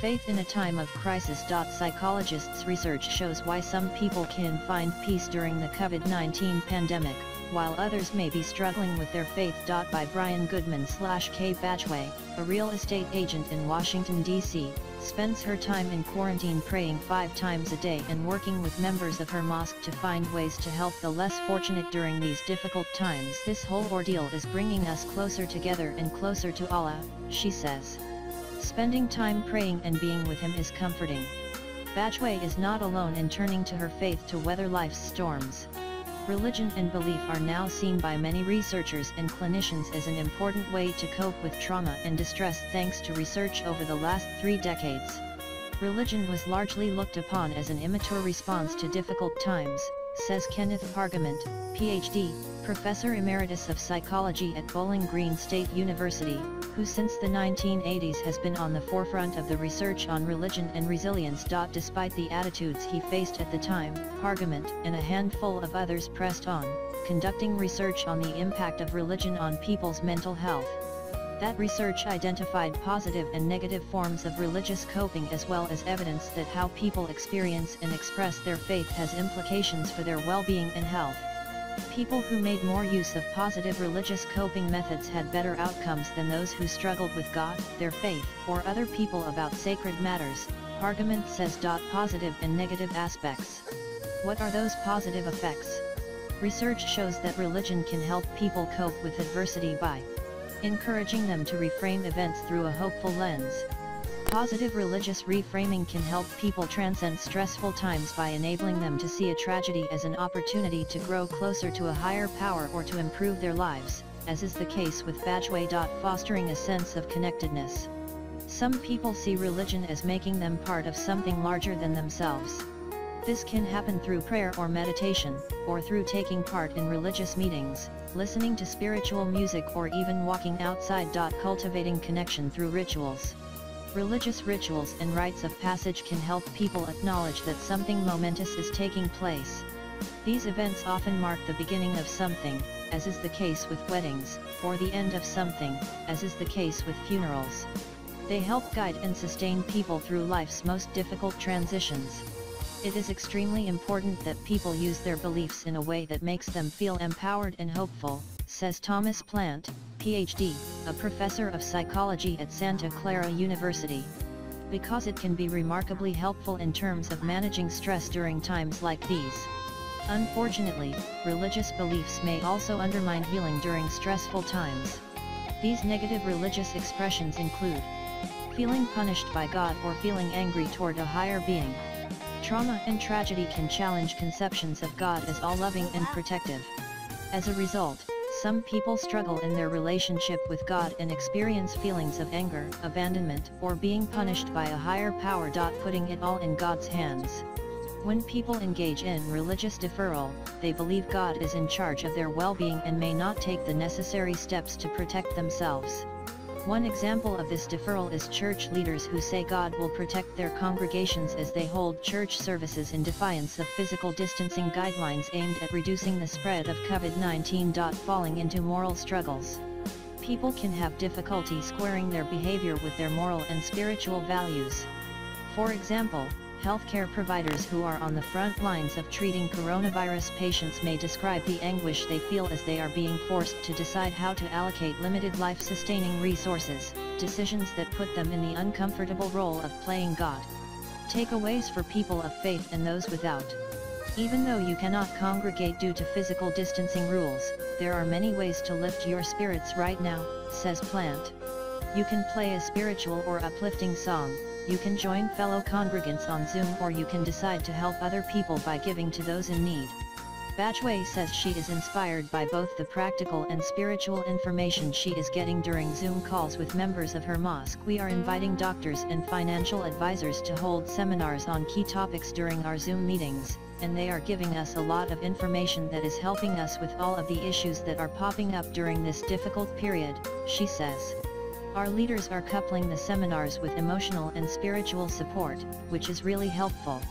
Faith in a time of crisis. Psychologists' research shows why some people can find peace during the COVID-19 pandemic, while others may be struggling with their faith. By Bryan Goodman slash Kay Bajwa, a real estate agent in Washington, D.C., spends her time in quarantine praying five times a day and working with members of her mosque to find ways to help the less fortunate during these difficult times. This whole ordeal is bringing us closer together and closer to Allah, she says. Spending time praying and being with Him is comforting. Bajwa is not alone in turning to her faith to weather life's storms. Religion and belief are now seen by many researchers and clinicians as an important way to cope with trauma and distress thanks to research over the last three decades. Religion was largely looked upon as an immature response to difficult times, says Kenneth Pargament, Ph.D., Professor Emeritus of Psychology at Bowling Green State University, who since the 1980s has been on the forefront of the research on religion and resilience. Despite the attitudes he faced at the time, Pargament and a handful of others pressed on, conducting research on the impact of religion on people's mental health. That research identified positive and negative forms of religious coping as well as evidence that how people experience and express their faith has implications for their well-being and health. People who made more use of positive religious coping methods had better outcomes than those who struggled with God, their faith, or other people about sacred matters, Pargament says. Positive and negative aspects. What are those positive effects? Research shows that religion can help people cope with adversity by encouraging them to reframe events through a hopeful lens. Positive religious reframing can help people transcend stressful times by enabling them to see a tragedy as an opportunity to grow closer to a higher power or to improve their lives, as is the case with Bajwa. Fostering a sense of connectedness. Some people see religion as making them part of something larger than themselves. This can happen through prayer or meditation, or through taking part in religious meetings, listening to spiritual music or even walking outside. Cultivating connection through rituals. Religious rituals and rites of passage can help people acknowledge that something momentous is taking place. These events often mark the beginning of something, as is the case with weddings, or the end of something, as is the case with funerals. They help guide and sustain people through life's most difficult transitions. It is extremely important that people use their beliefs in a way that makes them feel empowered and hopeful, says Thomas Plante, Ph.D., a professor of psychology at Santa Clara University. Because it can be remarkably helpful in terms of managing stress during times like these. Unfortunately, religious beliefs may also undermine healing during stressful times. These negative religious expressions include feeling punished by God or feeling angry toward a higher being. Trauma and tragedy can challenge conceptions of God as all-loving and protective. As a result, some people struggle in their relationship with God and experience feelings of anger, abandonment, or being punished by a higher power. Putting it all in God's hands. When people engage in religious deferral, they believe God is in charge of their well-being and may not take the necessary steps to protect themselves. One example of this deferral is church leaders who say God will protect their congregations as they hold church services in defiance of physical distancing guidelines aimed at reducing the spread of COVID-19. Falling into moral struggles. People can have difficulty squaring their behavior with their moral and spiritual values. For example, Healthcare providers who are on the front lines of treating coronavirus patients may describe the anguish they feel as they are being forced to decide how to allocate limited life-sustaining resources, decisions that put them in the uncomfortable role of playing God. Takeaways for people of faith and those without. Even though you cannot congregate due to physical distancing rules, there are many ways to lift your spirits right now, says Plante. You can play a spiritual or uplifting song, you can join fellow congregants on Zoom or you can decide to help other people by giving to those in need. Bajwa says she is inspired by both the practical and spiritual information she is getting during Zoom calls with members of her mosque. We are inviting doctors and financial advisors to hold seminars on key topics during our Zoom meetings, and they are giving us a lot of information that is helping us with all of the issues that are popping up during this difficult period, she says. Our leaders are coupling the seminars with emotional and spiritual support, which is really helpful.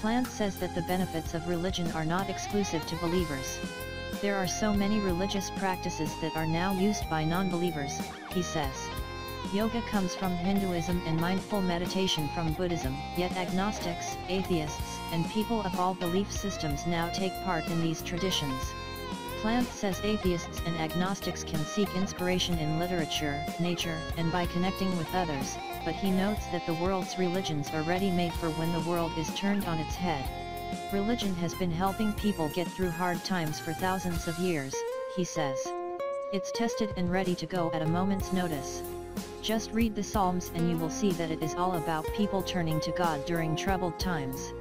Plante says that the benefits of religion are not exclusive to believers. There are so many religious practices that are now used by non-believers, he says. Yoga comes from Hinduism and mindful meditation from Buddhism, yet agnostics, atheists, and people of all belief systems now take part in these traditions. Plante says atheists and agnostics can seek inspiration in literature, nature, and by connecting with others, but he notes that the world's religions are ready-made for when the world is turned on its head. Religion has been helping people get through hard times for thousands of years, he says. It's tested and ready to go at a moment's notice. Just read the Psalms and you will see that it is all about people turning to God during troubled times.